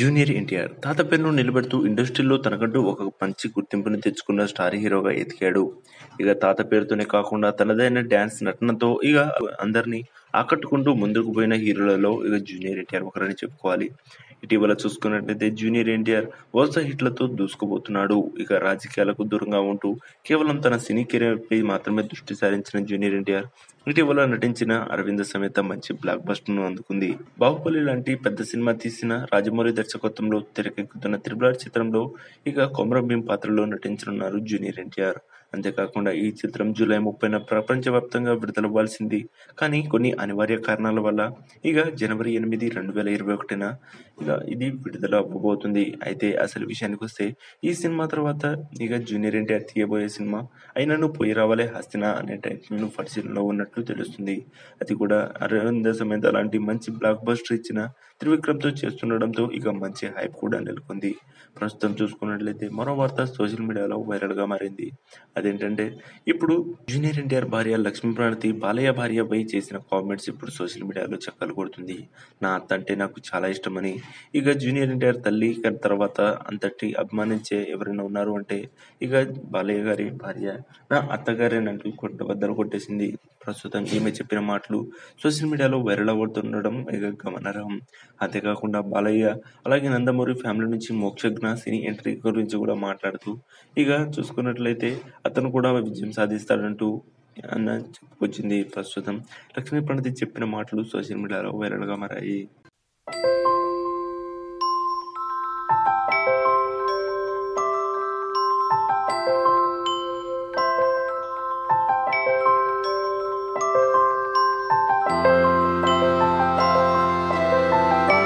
Junior NTR తాత పేరును నిలబెడుతూ ఇండస్ట్రీలో తనకంటూ ఒక మంచి గుర్తింపుని తెచ్చుకున్న స్టార్ హీరోగా ఎదిగాడు. ఇక తాత పేరుతోనే కాకుండా తనదైన డ్యాన్స్ నటనతో ఇక అందరినీ ఆకట్టుకుంటూ ముందుకు పోయిన హీరోలలో ఇక జూనియర్ ఎన్టీఆర్ ఒకరని చెప్పుకోవాలి. ఇటీవల చూసుకున్నట్లయితే జూనియర్ ఎన్టీఆర్ వరుస హిట్లతో దూసుకుపోతున్నాడు. ఇక రాజకీయాలకు దూరంగా ఉంటూ కేవలం తన సినీ కెరీర్ పై మాత్రమే దృష్టి సారించిన జూనియర్ ఎన్టీఆర్ ఇటీవల నటించిన అరవింద సమేత మంచి బ్లాక్ బస్టర్ను అందుకుంది. బాహుబలి లాంటి పెద్ద సినిమా తీసిన రాజమౌళి దర్శకత్వంలో తెరకెక్కుతున్న త్రిబుల్ చిత్రంలో ఇక కొమరం భీం పాత్రలో నటించనున్నారు జూనియర్ ఎన్టీఆర్. అంతేకాకుండా ఈ చిత్రం జూలై ముప్పైన ప్రపంచవ్యాప్తంగా విడుదలవ్వాల్సింది. కానీ కొన్ని అనివార్య కారణాల వల్ల ఇక జనవరి ఎనిమిది రెండు వేల ఇరవై ఒకటిన ఇక ఇది విడుదల అవ్వబోతుంది అయితే అసలు విషయానికి వస్తే ఈ సినిమా తర్వాత ఇక జూనియర్ ఎన్టీఆర్ తీయబోయే సినిమా అయినను పోయి రావాలే హస్తినా అనే టైటిల్ను పరిశీలనలో ఉన్నట్లు తెలుస్తుంది. అది కూడా అరవింద సమేత లాంటి మంచి బ్లాక్ బస్టర్ ఇచ్చిన త్రివిక్రమ్తో చేస్తుండడంతో ఇక మంచి హైప్ కూడా నెలకొంది. ప్రస్తుతం చూసుకున్నట్లయితే మరో వార్త సోషల్ మీడియాలో వైరల్గా మారింది. అదేంటంటే ఇప్పుడు జూనియర్ ఎన్టీఆర్ భార్య లక్ష్మీ ప్రణతి బాలయ్య భార్యపై చేసిన కామెంట్స్ ఇప్పుడు సోషల్ మీడియాలో చక్కలు కొడుతుంది. నా అత్త అంటే నాకు చాలా ఇష్టమని. ఇక జూనియర్ ఎన్టీఆర్ తల్లి తర్వాత అంతటి అభిమానించే ఎవరైనా ఉన్నారు అంటే ఇక బాలయ్య గారి భార్య నా అత్తగారేనంటూ కొట్ట బద్దలు కొట్టేసింది. ప్రస్తుతం ఈమె చెప్పిన మాటలు సోషల్ మీడియాలో వైరల్ అవుతుండడం ఇక గమనార్హం. అంతేకాకుండా బాలయ్య అలాగే నందమూరి ఫ్యామిలీ నుంచి మోక్షజ్ఞ సినీ ఎంట్రీ గురించి కూడా మాట్లాడుతూ ఇక చూసుకున్నట్లయితే అతను కూడా విజయం సాధిస్తాడంటూ అన్న చెప్పుకొచ్చింది. ప్రస్తుతం లక్ష్మీ ప్రణతి చెప్పిన మాటలు సోషల్ మీడియాలో వైరల్గా మారాయి.